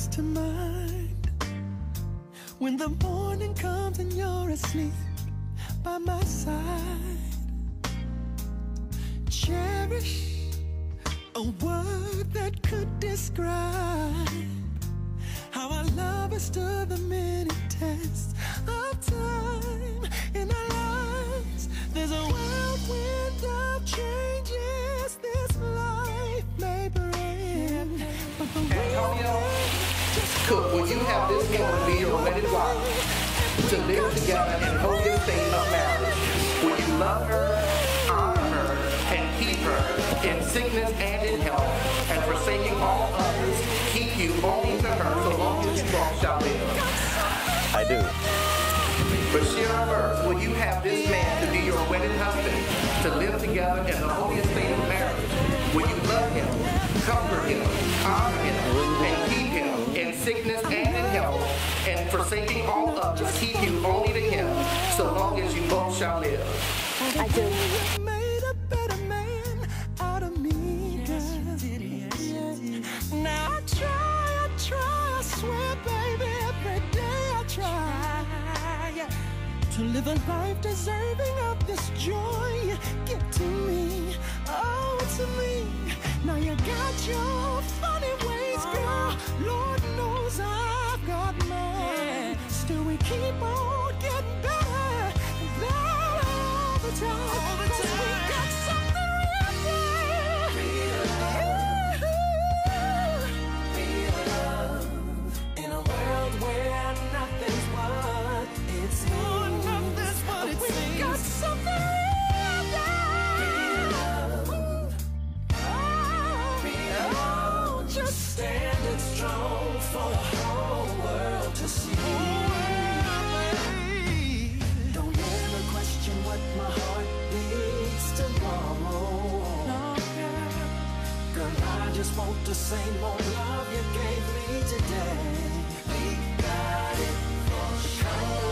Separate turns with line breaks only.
Comes to mind when the morning comes and you're asleep by my side. Cherish a word that could describe how our love has stood the many
Cook, will you have this woman be your wedded wife to live together and in holy state of marriage? Will you love her, honor her, and keep her in sickness and in health, and forsaking all others, keep you only to her so long as you both shall live?
I do.
Basheera Burks, will you have this man to be your wedded husband, to live together in the holiest state of marriage? Forsaking all others, keep you only to him, so long as you both shall live?
I do.
You made a better man out of me, girl. Now I try, I try, I swear, baby, every day I try to live a life deserving of this joy. Keep on getting better, better all the time. 'Cause we got something real. In a world where nothing's what it seems. nothing's what it seems. got something just want the same old love you gave me today. We got it for sure.